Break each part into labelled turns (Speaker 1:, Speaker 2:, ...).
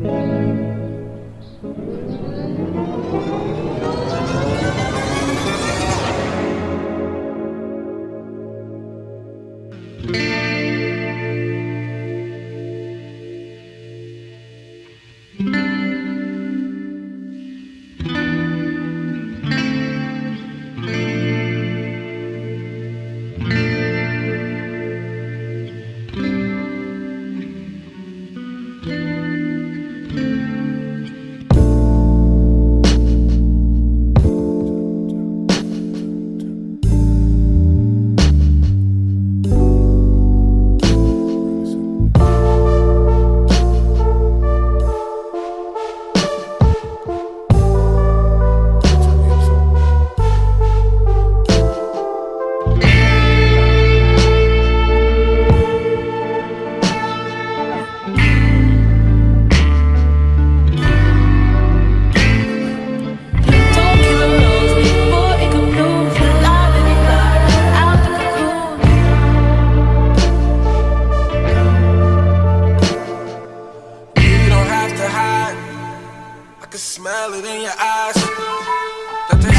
Speaker 1: Thank
Speaker 2: you. I can smell it in your eyes.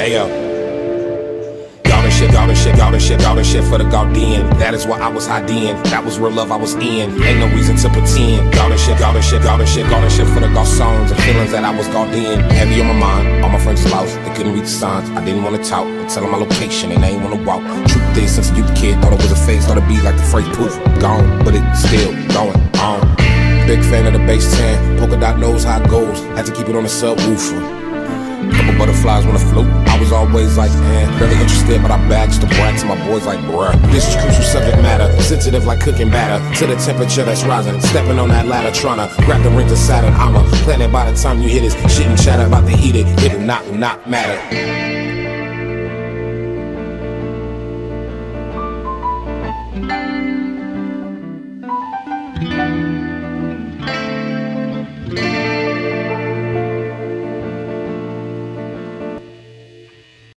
Speaker 3: Hey yo. Golden shit, golden shit, golden shit, golden shit for the Gaudian. That is what I was hiding. That was real love I was in. Ain't no reason to pretend. Golden shit, golden shit, golden shit, golden shit for the Gausons and feelings that I was Gaudian. Heavy on my mind. All my friends lost. They couldn't read the signs. I didn't want to talk. I tell them my location and they ain't want to walk. Truth is, since a youth kid, thought it was a phase. Thought it'd be like the phrase poof. Gone, but it's still going on. Big fan of the bass 10. Polka dot knows how it goes. Had to keep it on the subwoofer. Butterflies wanna float. I was always like, eh, barely interested, but I bagged the brats. My boys like, bruh. This is crucial subject matter, sensitive like cooking batter. To the temperature that's rising, stepping on that ladder, tryna grab the rings of Saturn. I'm a planet by the time you hit it. Shit and chatter about to eat it. It will not, will not matter.